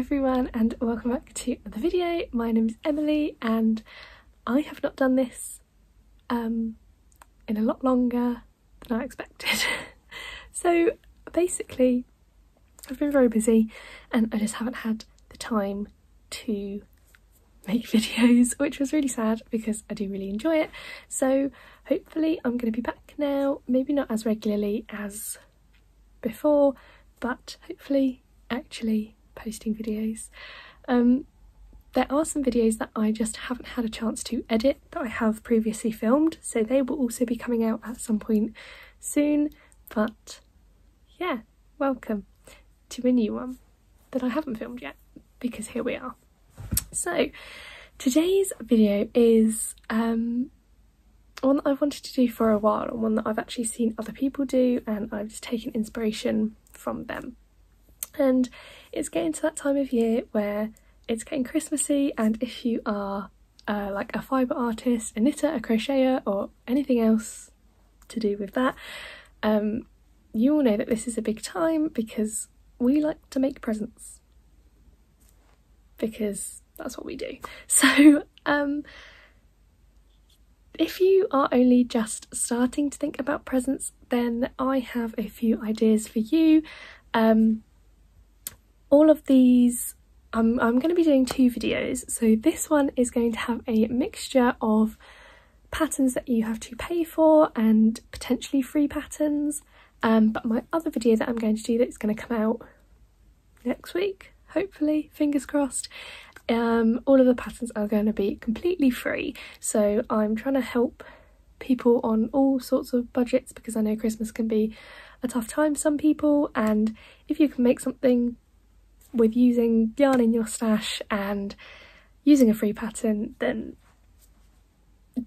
everyone and welcome back to the video. My name is Emily and I have not done this um, in a lot longer than I expected. so basically I've been very busy and I just haven't had the time to make videos which was really sad because I do really enjoy it. So hopefully I'm going to be back now, maybe not as regularly as before but hopefully actually posting videos. Um, there are some videos that I just haven't had a chance to edit that I have previously filmed, so they will also be coming out at some point soon. But yeah, welcome to a new one that I haven't filmed yet because here we are. So today's video is um, one that I've wanted to do for a while and one that I've actually seen other people do and I've just taken inspiration from them. And it's getting to that time of year where it's getting Christmassy and if you are uh, like a fibre artist, a knitter, a crocheter or anything else to do with that, um, you all know that this is a big time because we like to make presents because that's what we do. So um, if you are only just starting to think about presents then I have a few ideas for you. Um, all of these I'm, I'm going to be doing two videos. So this one is going to have a mixture of patterns that you have to pay for and potentially free patterns. Um, but my other video that I'm going to do that's going to come out next week hopefully fingers crossed um, all of the patterns are going to be completely free. So I'm trying to help people on all sorts of budgets because I know Christmas can be a tough time for some people. And if you can make something with using yarn in your stash and using a free pattern then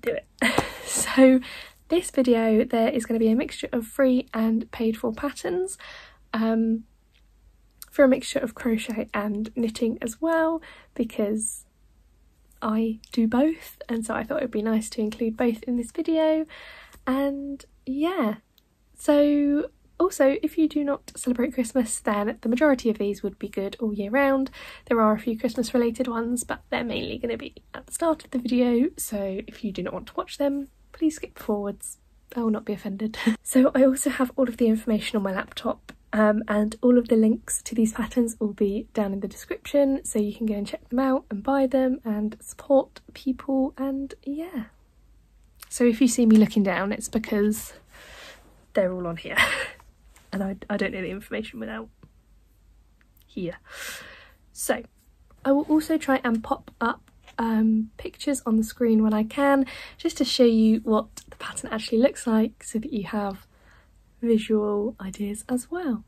do it. so this video there is going to be a mixture of free and paid for patterns um, for a mixture of crochet and knitting as well because I do both and so I thought it would be nice to include both in this video and yeah so also, if you do not celebrate Christmas, then the majority of these would be good all year round. There are a few Christmas related ones, but they're mainly going to be at the start of the video, so if you do not want to watch them, please skip forwards. I will not be offended. so I also have all of the information on my laptop um, and all of the links to these patterns will be down in the description so you can go and check them out and buy them and support people and yeah. So if you see me looking down it's because they're all on here. and I, I don't know the information without here. So I will also try and pop up um, pictures on the screen when I can just to show you what the pattern actually looks like so that you have visual ideas as well.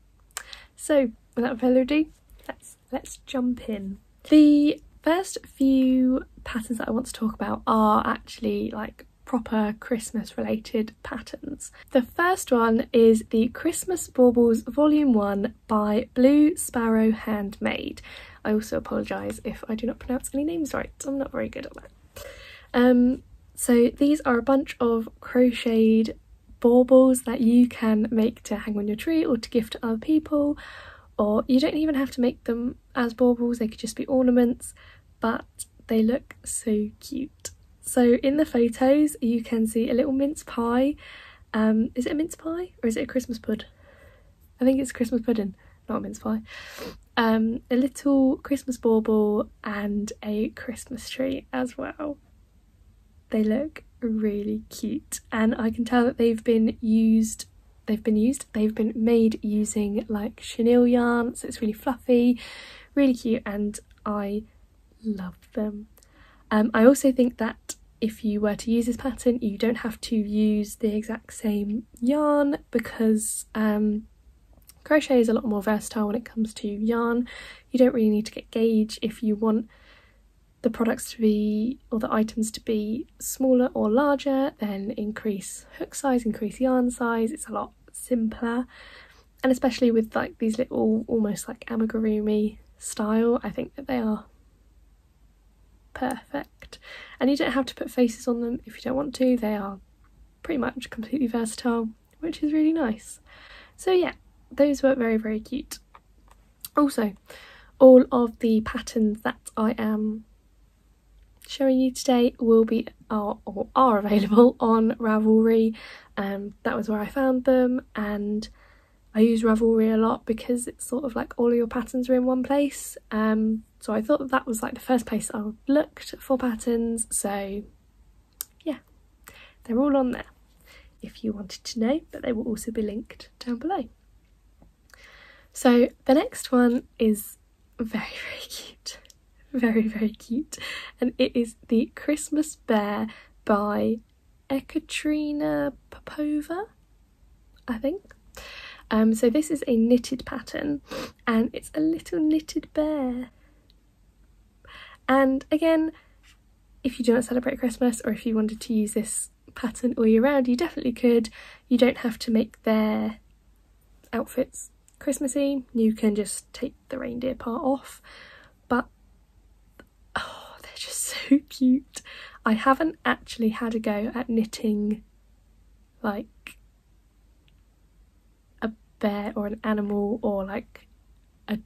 So without further ado, let's, let's jump in. The first few patterns that I want to talk about are actually like proper Christmas related patterns. The first one is the Christmas Baubles Volume 1 by Blue Sparrow Handmade. I also apologise if I do not pronounce any names right, I'm not very good at that. Um, so these are a bunch of crocheted baubles that you can make to hang on your tree or to gift to other people or you don't even have to make them as baubles, they could just be ornaments but they look so cute. So in the photos you can see a little mince pie. Um, is it a mince pie or is it a Christmas pud? I think it's Christmas pudding, not a mince pie. Um, a little Christmas bauble and a Christmas tree as well. They look really cute and I can tell that they've been used they've been used they've been made using like chenille yarn so it's really fluffy really cute and I love them um, I also think that if you were to use this pattern you don't have to use the exact same yarn because um, crochet is a lot more versatile when it comes to yarn. You don't really need to get gauge if you want the products to be or the items to be smaller or larger then increase hook size, increase yarn size, it's a lot simpler and especially with like these little almost like amigurumi style I think that they are perfect. And you don't have to put faces on them if you don't want to, they are pretty much completely versatile, which is really nice. So yeah, those were very, very cute. Also, all of the patterns that I am showing you today will be are, or are available on Ravelry. Um, that was where I found them and I use Ravelry a lot because it's sort of like all of your patterns are in one place. Um, so I thought that, that was like the first place I looked for patterns. So yeah, they're all on there if you wanted to know, but they will also be linked down below. So the next one is very, very cute. Very, very cute. And it is the Christmas Bear by Ekaterina Popova, I think. Um, so this is a knitted pattern and it's a little knitted bear. And again, if you do not celebrate Christmas or if you wanted to use this pattern all year round, you definitely could. You don't have to make their outfits Christmassy. You can just take the reindeer part off. But, oh, they're just so cute. I haven't actually had a go at knitting like bear or an animal or like a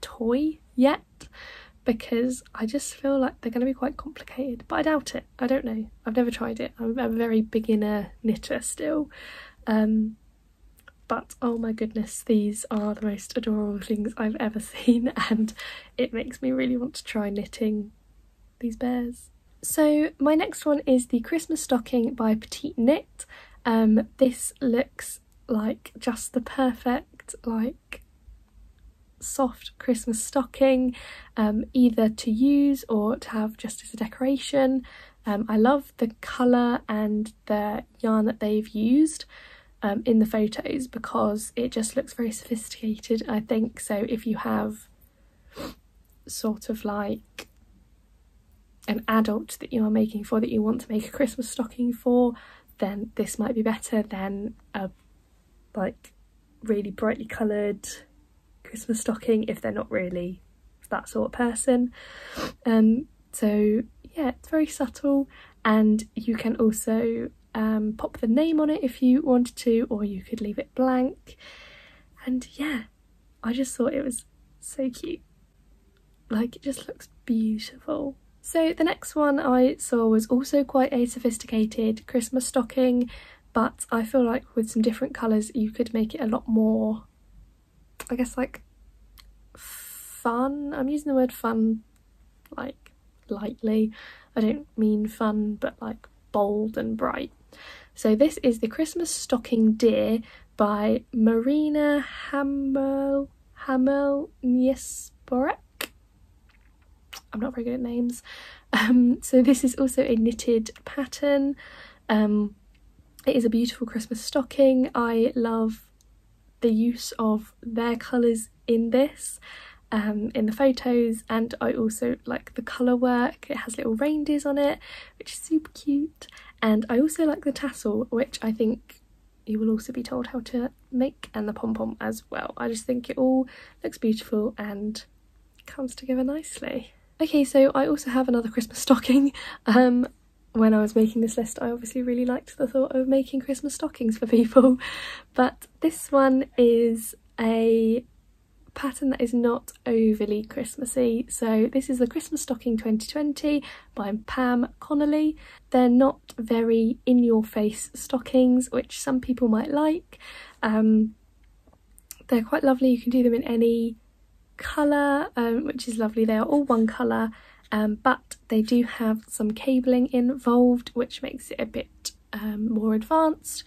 toy yet because I just feel like they're going to be quite complicated. But I doubt it. I don't know. I've never tried it. I'm a very beginner knitter still. Um, but oh my goodness, these are the most adorable things I've ever seen, and it makes me really want to try knitting these bears. So, my next one is the Christmas stocking by Petite Knit. Um, this looks like just the perfect, like soft Christmas stocking, um, either to use or to have just as a decoration. Um, I love the colour and the yarn that they've used um, in the photos because it just looks very sophisticated, I think. So if you have sort of like an adult that you are making for that you want to make a Christmas stocking for, then this might be better than a like really brightly coloured Christmas stocking if they're not really that sort of person. Um, so yeah, it's very subtle, and you can also um, pop the name on it if you wanted to, or you could leave it blank. And yeah, I just thought it was so cute. Like, it just looks beautiful. So the next one I saw was also quite a sophisticated Christmas stocking, but I feel like with some different colours you could make it a lot more I guess like fun. I'm using the word fun like lightly. I don't mean fun, but like bold and bright. So this is the Christmas Stocking Deer by Marina Hamel Hamel Niesporek. I'm not very good at names. Um, so this is also a knitted pattern. Um, it is a beautiful Christmas stocking. I love the use of their colours in this um, in the photos and I also like the colour work. It has little reindeers on it which is super cute and I also like the tassel which I think you will also be told how to make and the pom-pom as well. I just think it all looks beautiful and comes together nicely. Okay so I also have another Christmas stocking. Um, when I was making this list I obviously really liked the thought of making Christmas stockings for people. But this one is a pattern that is not overly Christmassy. So this is the Christmas stocking 2020 by Pam Connolly. They're not very in your face stockings which some people might like. Um, they're quite lovely. You can do them in any colour um, which is lovely. They are all one colour um, but they do have some cabling involved which makes it a bit um, more advanced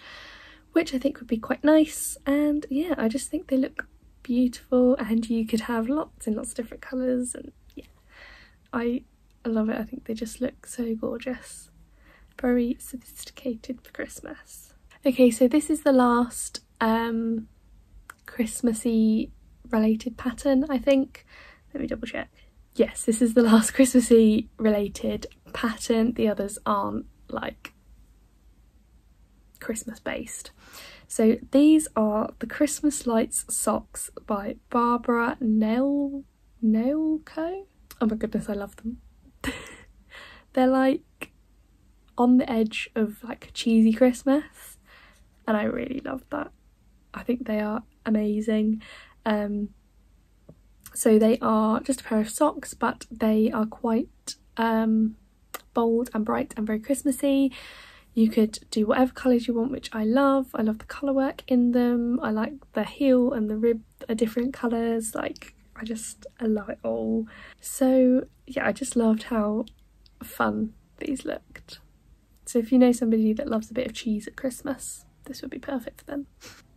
which I think would be quite nice. And yeah I just think they look beautiful and you could have lots and lots of different colours and yeah. I, I love it. I think they just look so gorgeous. Very sophisticated for Christmas. Okay so this is the last um Christmassy related pattern I think. Let me double check yes, this is the last Christmassy related pattern. The others aren't like Christmas based. So these are the Christmas Lights socks by Barbara Nail Nailco. Oh my goodness, I love them. They're like on the edge of like cheesy Christmas and I really love that. I think they are amazing. Um, So they are just a pair of socks, but they are quite um, bold and bright and very Christmassy. You could do whatever colours you want, which I love. I love the colour work in them. I like the heel and the rib are different colours. Like, I just, I love it all. So, yeah, I just loved how fun these looked. So if you know somebody that loves a bit of cheese at Christmas, this would be perfect for them.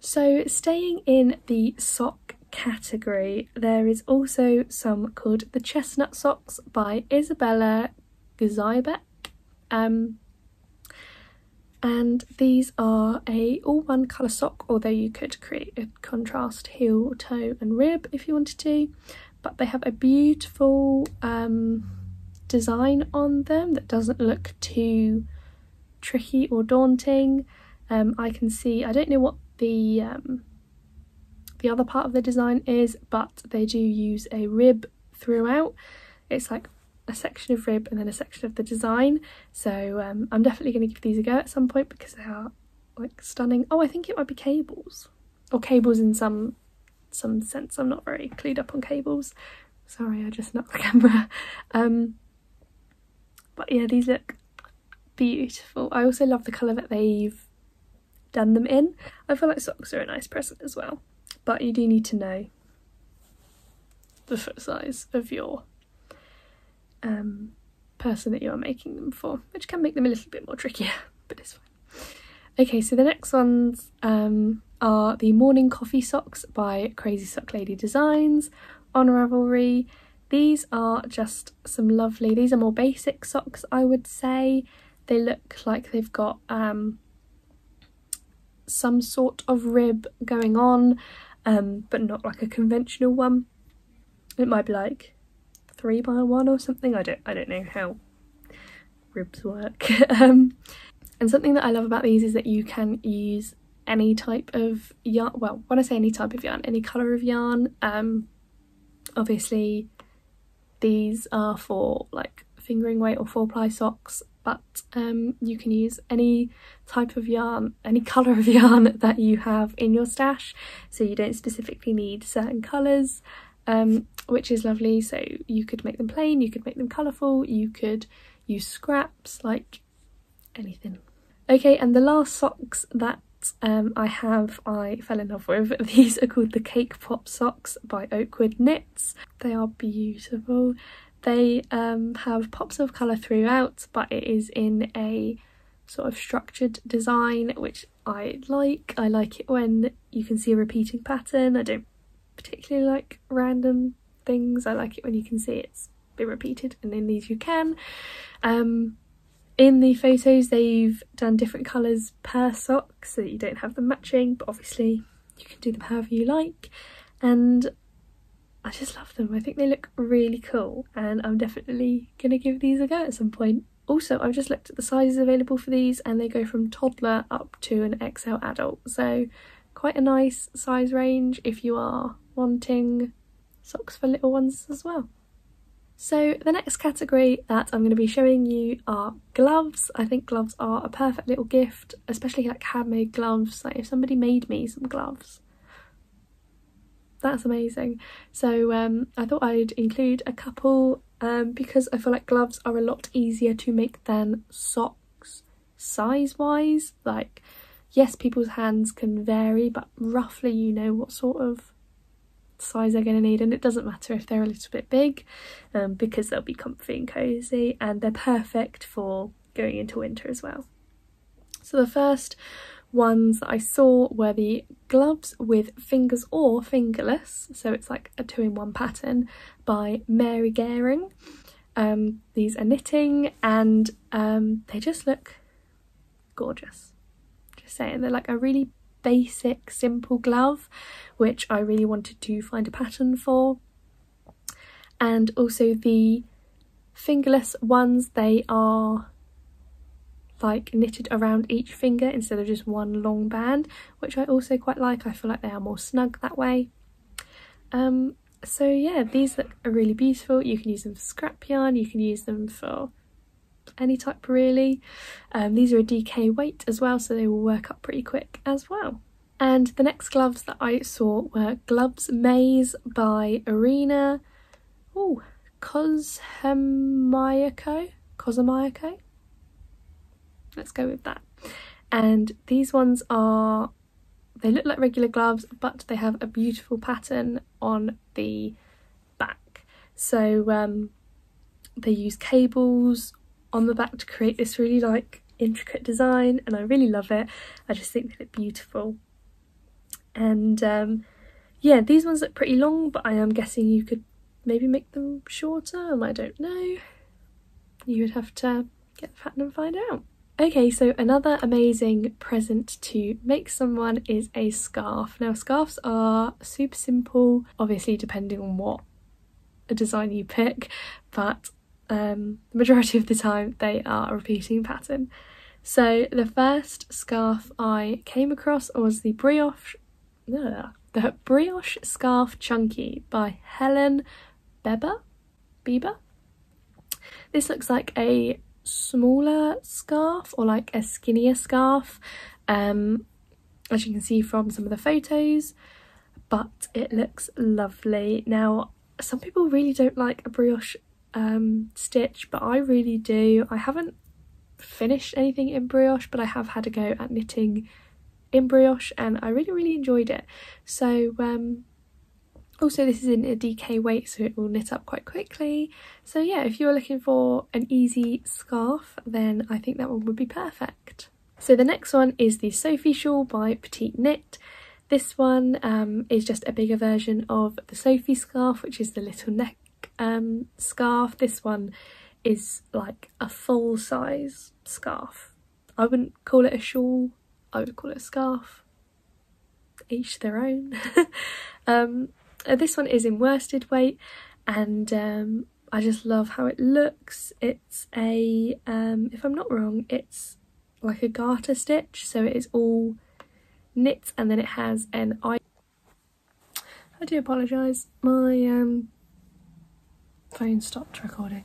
So staying in the sock category, there is also some called the Chestnut Socks by Isabella Guzajbek. Um, and these are a all one colour sock, although you could create a contrast heel, toe and rib if you wanted to. But they have a beautiful um, design on them that doesn't look too tricky or daunting. Um, I can see, I don't know what the um, the other part of the design is, but they do use a rib throughout. It's like a section of rib and then a section of the design. So um, I'm definitely going to give these a go at some point because they are like stunning. Oh, I think it might be cables or cables in some some sense. I'm not very clued up on cables. Sorry, I just knocked the camera. Um, but yeah, these look beautiful. I also love the colour that they've done them in. I feel like socks are a nice present as well, but you do need to know the foot size of your um, person that you are making them for, which can make them a little bit more trickier, but it's fine. Okay, so the next ones um, are the Morning Coffee Socks by Crazy Sock Lady Designs on Ravelry. These are just some lovely, these are more basic socks I would say. They look like they've got um, some sort of rib going on, um, but not like a conventional one. It might be like three by one or something. I don't I don't know how ribs work. um, and something that I love about these is that you can use any type of yarn. Well, when I say any type of yarn, any colour of yarn. Um, obviously, these are for like fingering weight or four ply socks but um, you can use any type of yarn, any colour of yarn that you have in your stash so you don't specifically need certain colours um, which is lovely so you could make them plain, you could make them colourful, you could use scraps like anything. Okay and the last socks that um, I have I fell in love with. These are called the Cake Pop Socks by Oakwood Knits. They are beautiful. They um, have pops of colour throughout, but it is in a sort of structured design, which I like. I like it when you can see a repeating pattern. I don't particularly like random things. I like it when you can see it's been repeated, and in these you can. Um, in the photos, they've done different colours per sock so that you don't have them matching, but obviously you can do them however you like. And I just love them. I think they look really cool and I'm definitely going to give these a go at some point. Also, I've just looked at the sizes available for these and they go from toddler up to an XL adult. So quite a nice size range if you are wanting socks for little ones as well. So the next category that I'm going to be showing you are gloves. I think gloves are a perfect little gift, especially like handmade gloves. Like if somebody made me some gloves, that's amazing. So um, I thought I'd include a couple um, because I feel like gloves are a lot easier to make than socks size wise. Like, yes, people's hands can vary, but roughly you know what sort of size they're going to need and it doesn't matter if they're a little bit big um, because they'll be comfy and cozy and they're perfect for going into winter as well. So the first ones that I saw were the gloves with fingers or fingerless, so it's like a two-in-one pattern by Mary Garing. Um, these are knitting and um, they just look gorgeous. Just saying, they're like a really basic, simple glove, which I really wanted to find a pattern for. And also the fingerless ones, they are like knitted around each finger instead of just one long band which I also quite like I feel like they are more snug that way um so yeah these look are really beautiful you can use them for scrap yarn you can use them for any type really um, these are a DK weight as well so they will work up pretty quick as well And the next gloves that I saw were Gloves Maze by Arena. Oh, Cosmayako? Cosmayako? Let's go with that. And these ones are, they look like regular gloves, but they have a beautiful pattern on the back. So um, they use cables on the back to create this really like intricate design and I really love it. I just think they look beautiful. And um, yeah, these ones look pretty long, but I am guessing you could maybe make them shorter. I don't know. You would have to get the pattern and find out. Okay, so another amazing present to make someone is a scarf. Now, scarves are super simple, obviously, depending on what a design you pick, but um, the majority of the time they are a repeating pattern. So, the first scarf I came across was the brioche, uh, the brioche scarf chunky by Helen Beber. Bieber. This looks like a smaller scarf or like a skinnier scarf um, as you can see from some of the photos but it looks lovely. Now some people really don't like a brioche um, stitch but I really do. I haven't finished anything in brioche but I have had a go at knitting in brioche and I really really enjoyed it. So um, also this is in a DK weight so it will knit up quite quickly. So yeah, if you're looking for an easy scarf then I think that one would be perfect. So the next one is the Sophie shawl by Petite Knit. This one um, is just a bigger version of the Sophie scarf which is the little neck um, scarf. This one is like a full size scarf. I wouldn't call it a shawl, I would call it a scarf. Each their own. um, uh, this one is in worsted weight and um, I just love how it looks. It's a, um, if I'm not wrong, it's like a garter stitch, so it is all knit and then it has an eye. I do apologise, my um, phone stopped recording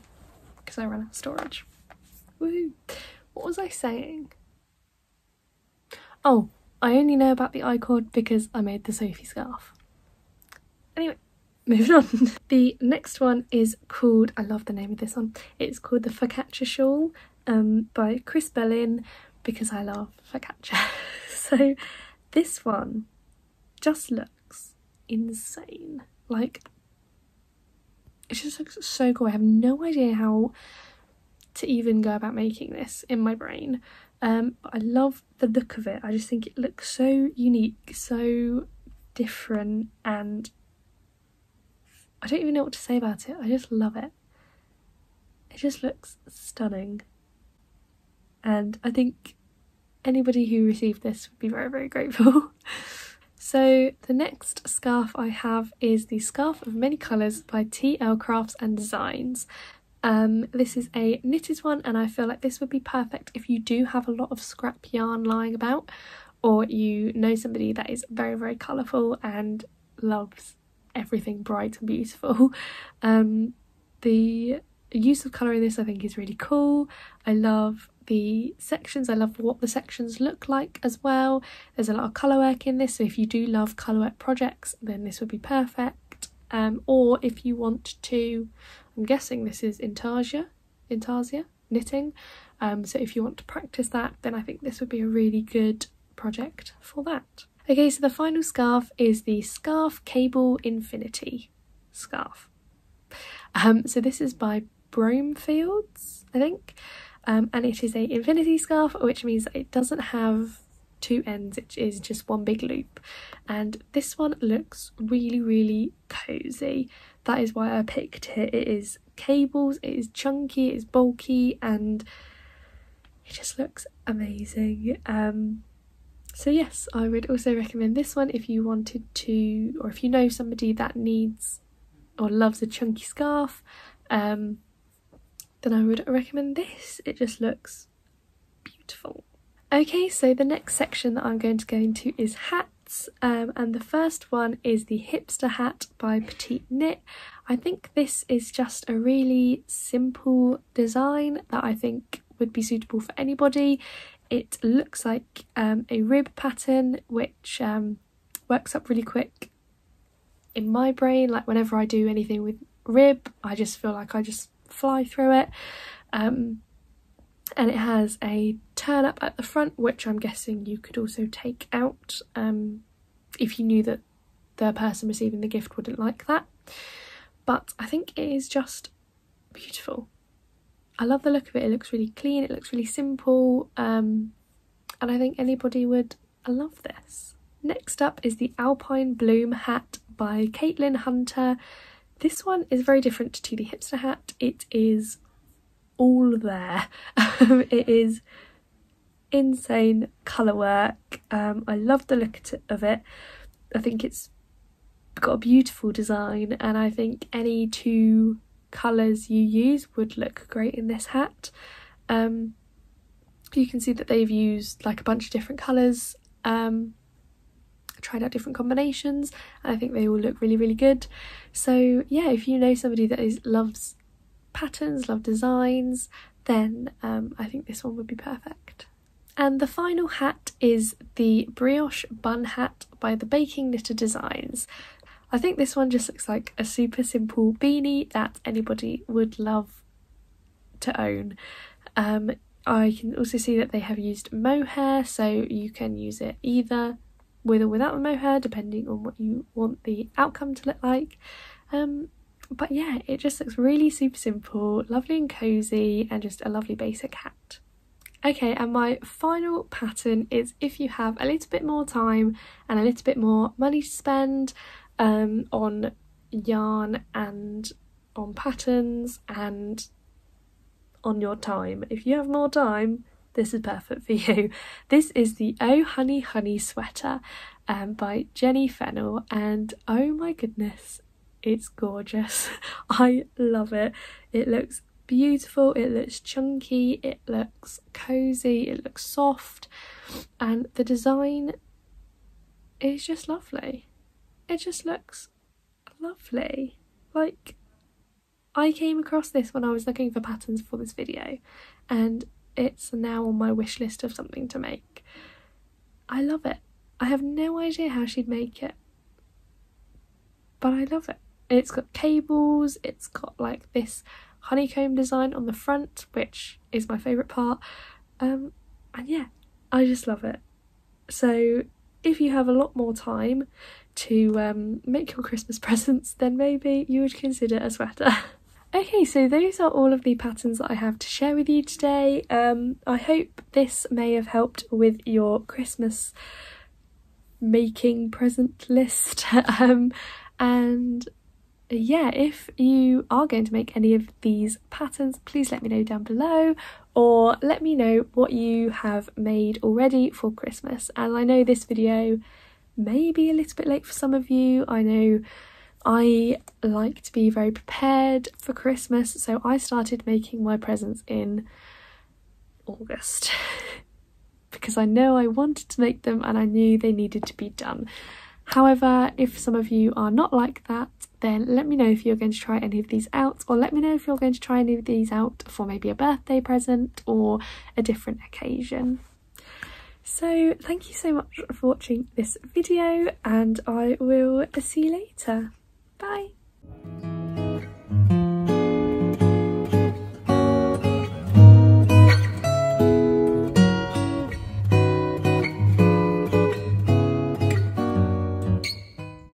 because I ran out of storage. Woo! What was I saying? Oh, I only know about the I-cord because I made the Sophie scarf. Anyway, moving on. the next one is called, I love the name of this one, it's called the Focaccia Shawl um, by Chris Bellin because I love focaccia. so this one just looks insane. Like, it just looks so cool. I have no idea how to even go about making this in my brain. Um, but I love the look of it. I just think it looks so unique, so different and I don't even know what to say about it. I just love it. It just looks stunning. And I think anybody who received this would be very, very grateful. so the next scarf I have is the Scarf of Many Colours by TL Crafts and Designs. Um, this is a knitted one and I feel like this would be perfect if you do have a lot of scrap yarn lying about or you know somebody that is very, very colourful and loves everything bright and beautiful. Um, the use of colour in this I think is really cool. I love the sections, I love what the sections look like as well. There's a lot of colour work in this, so if you do love colour work projects, then this would be perfect. Um, or if you want to, I'm guessing this is intarsia, intarsia knitting. Um, so if you want to practice that, then I think this would be a really good project for that. Okay, so the final scarf is the Scarf Cable Infinity scarf. Um, so this is by Bromefields, I think, um, and it is a infinity scarf, which means it doesn't have two ends, it is just one big loop. And this one looks really, really cozy. That is why I picked it. It is cables, it is chunky, it is bulky, and it just looks amazing. Um, so yes, I would also recommend this one if you wanted to, or if you know somebody that needs or loves a chunky scarf, um, then I would recommend this. It just looks beautiful. Okay, so the next section that I'm going to go into is hats, um, and the first one is the hipster hat by Petite Knit. I think this is just a really simple design that I think would be suitable for anybody. It looks like um, a rib pattern which um, works up really quick in my brain. Like whenever I do anything with rib I just feel like I just fly through it. Um, and it has a turn up at the front which I'm guessing you could also take out um, if you knew that the person receiving the gift wouldn't like that. But I think it is just beautiful I love the look of it it looks really clean it looks really simple um, and I think anybody would love this next up is the Alpine Bloom hat by Caitlin Hunter this one is very different to the hipster hat it is all there. it is insane colour work. Um, I love the look of it. I think it's got a beautiful design and I think any two colours you use would look great in this hat. Um, you can see that they've used like a bunch of different colours, um, tried out different combinations and I think they all look really really good. So yeah, if you know somebody that is loves patterns, love designs, then um, I think this one would be perfect. And the final hat is the Brioche Bun Hat by the Baking Knitter Designs. I think this one just looks like a super simple beanie that anybody would love to own. Um, I can also see that they have used mohair, so you can use it either with or without the mohair, depending on what you want the outcome to look like. Um, but yeah, it just looks really super simple, lovely and cozy, and just a lovely basic hat. Okay, and my final pattern is if you have a little bit more time and a little bit more money to spend um, on yarn and on patterns and on your time. If you have more time, this is perfect for you. This is the Oh Honey Honey sweater um, by Jenny Fennell, and oh my goodness, it's gorgeous. I love it. It looks beautiful, it looks chunky, it looks cozy, it looks soft, and the design is just lovely. It just looks lovely. Like, I came across this when I was looking for patterns for this video, and it's now on my wish list of something to make. I love it. I have no idea how she'd make it, but I love it. It's got cables, it's got like this honeycomb design on the front, which is my favourite part. Um, and yeah, I just love it. So if you have a lot more time to um, make your Christmas presents, then maybe you would consider a sweater. okay, so those are all of the patterns that I have to share with you today. Um, I hope this may have helped with your Christmas making present list. um, and yeah, if you are going to make any of these patterns, please let me know down below or let me know what you have made already for Christmas. And I know this video may be a little bit late for some of you. I know I like to be very prepared for Christmas, so I started making my presents in August because I know I wanted to make them and I knew they needed to be done. However, if some of you are not like that, then let me know if you're going to try any of these out or let me know if you're going to try any of these out for maybe a birthday present or a different occasion. So thank you so much for watching this video and I will see you later. Bye!